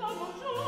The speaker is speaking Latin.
la